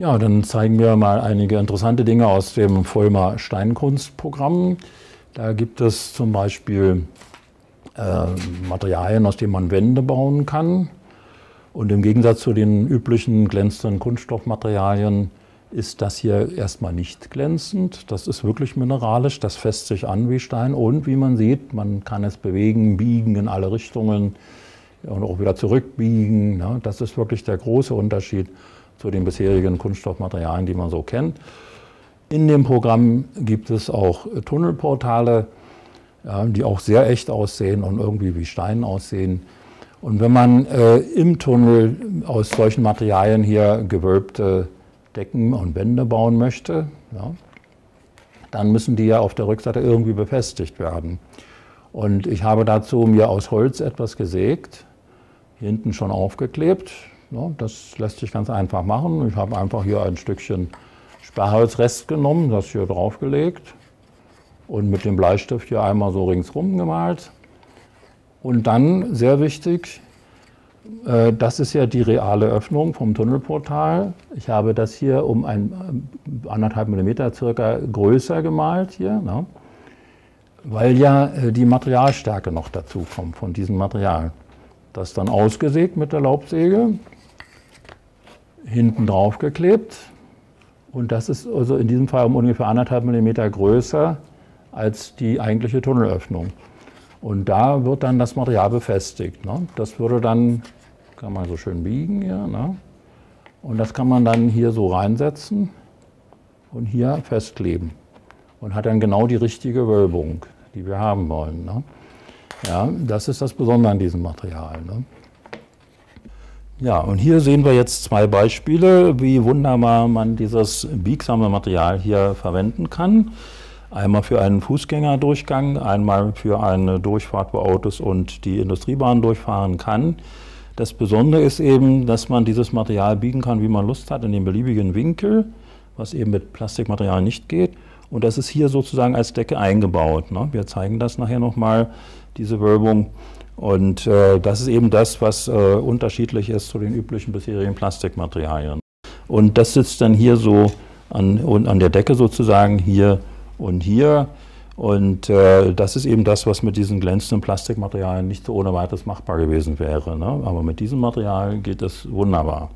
Ja, dann zeigen wir mal einige interessante Dinge aus dem Vollmer Steinkunstprogramm. Da gibt es zum Beispiel äh, Materialien, aus denen man Wände bauen kann. Und im Gegensatz zu den üblichen glänzenden Kunststoffmaterialien ist das hier erstmal nicht glänzend. Das ist wirklich mineralisch, das fässt sich an wie Stein. Und wie man sieht, man kann es bewegen, biegen in alle Richtungen und auch wieder zurückbiegen. Das ist wirklich der große Unterschied zu den bisherigen Kunststoffmaterialien, die man so kennt. In dem Programm gibt es auch Tunnelportale, die auch sehr echt aussehen und irgendwie wie Stein aussehen. Und wenn man äh, im Tunnel aus solchen Materialien hier gewölbte Decken und Wände bauen möchte, dann müssen die ja auf der Rückseite irgendwie befestigt werden. Und ich habe dazu mir aus Holz etwas gesägt, hinten schon aufgeklebt. Das lässt sich ganz einfach machen. Ich habe einfach hier ein Stückchen Sperrholzrest genommen, das hier draufgelegt und mit dem Bleistift hier einmal so ringsrum gemalt. Und dann, sehr wichtig, äh, das ist ja die reale Öffnung vom Tunnelportal. Ich habe das hier um ein äh, anderthalb Millimeter circa größer gemalt hier, ne? weil ja äh, die Materialstärke noch dazu kommt von diesem Material. Das dann ausgesägt mit der Laubsäge hinten drauf geklebt. Und das ist also in diesem Fall um ungefähr anderthalb Millimeter größer als die eigentliche Tunnelöffnung. Und da wird dann das Material befestigt. Ne? Das würde dann, kann man so schön biegen hier. Ne? Und das kann man dann hier so reinsetzen und hier festkleben. Und hat dann genau die richtige Wölbung, die wir haben wollen. Ne? Ja, das ist das Besondere an diesem Material. Ja, und hier sehen wir jetzt zwei Beispiele, wie wunderbar man dieses biegsame Material hier verwenden kann. Einmal für einen Fußgängerdurchgang, einmal für eine Durchfahrt, wo Autos und die Industriebahn durchfahren kann. Das Besondere ist eben, dass man dieses Material biegen kann, wie man Lust hat, in den beliebigen Winkel, was eben mit Plastikmaterial nicht geht. Und das ist hier sozusagen als Decke eingebaut. Ne? Wir zeigen das nachher nochmal, diese Wölbung. Und äh, das ist eben das, was äh, unterschiedlich ist zu den üblichen bisherigen Plastikmaterialien. Und das sitzt dann hier so an, an der Decke sozusagen, hier und hier. Und äh, das ist eben das, was mit diesen glänzenden Plastikmaterialien nicht so ohne weiteres machbar gewesen wäre. Ne? Aber mit diesem Material geht es wunderbar.